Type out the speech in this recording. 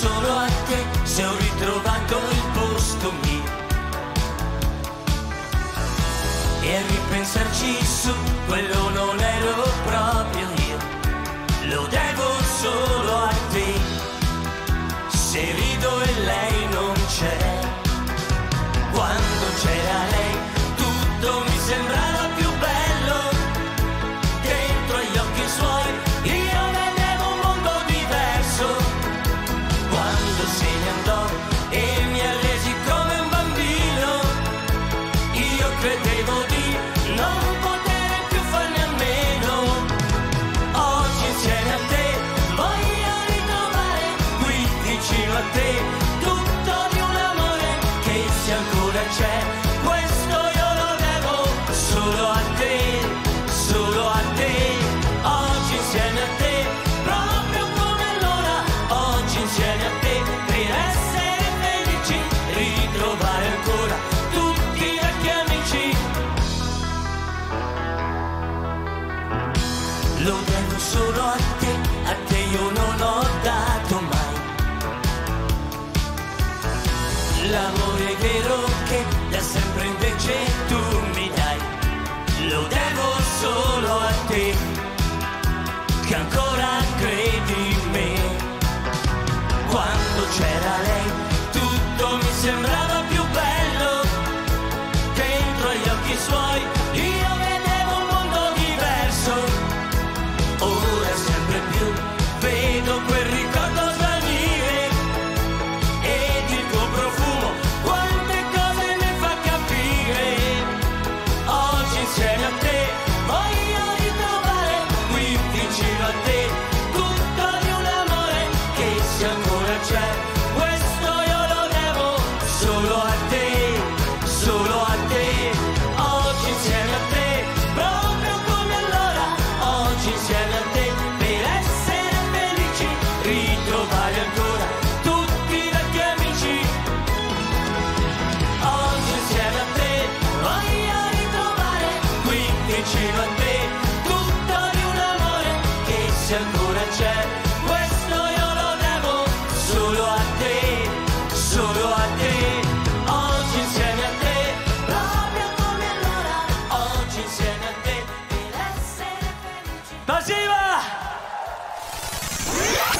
solo a te se ho ritrovato il posto mio. E a ripensarci su, quello non ero proprio. credevo di non poter più farne a meno. Oggi insieme a te voglio ritrovare qui vicino a te tutto di un amore che se ancora c'è, questo io lo devo solo a te. lo devo solo a te, a te io non ho dato mai. L'amore vero che da sempre invece tu mi dai, lo devo solo a te, che ancora credi うわっ!